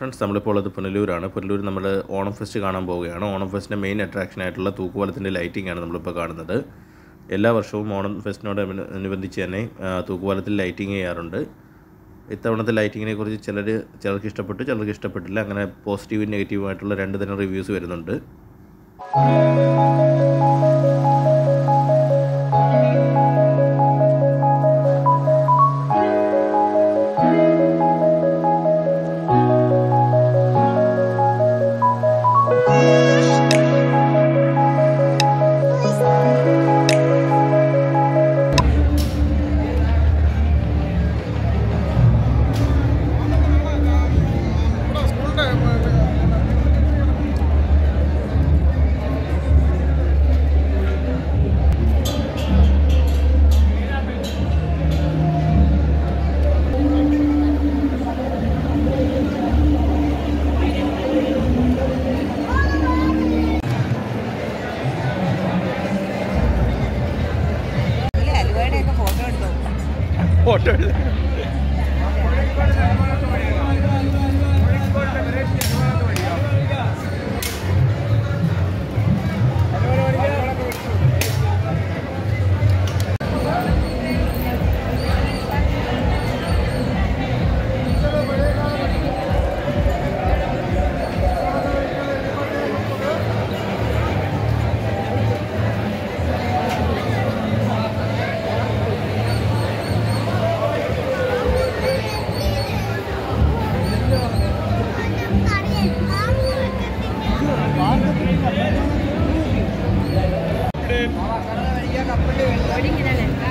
Friends നമ്മളിപ്പോൾ ഉള്ളത് പുനലൂരാണ്. പുനലൂർ നമ്മൾ ഓണം ഫെസ്റ്റ് കാണാൻ പോവുകയാണ്. ഓണം ഫെസ്റ്റിന്റെ മെയിൻ അട്രാക്ഷൻ ആയിട്ടുള്ള തൂക്കുപാലത്തിന്റെ ലൈറ്റിംഗ് ആണ് നമ്മളിപ്പോൾ കാണുന്നത്. എല്ലാ വർഷവും ഓണം ഫെസ്റ്റിനോട് അനുബന്ധിച്ച് തന്നെ തൂക്കുപാലത്തിൽ ലൈറ്റിംഗ് ചെയ്യാറുണ്ട്. ഇത്തവണത്തെ ലൈറ്റിങ്ങിനെ കുറിച്ച് ചിലർ ചിലർക്ക് ഇഷ്ടപ്പെട്ടു ചിലർക്ക് ഇഷ്ടപ്പെട്ടില്ല. അങ്ങനെ പോസിറ്റീവും നെഗറ്റീവും ആയിട്ടുള്ള രണ്ട് തരം റിവ്യൂസ് വരുന്നുണ്ട്. वाटर கப்பல் ஒழுங்குதானே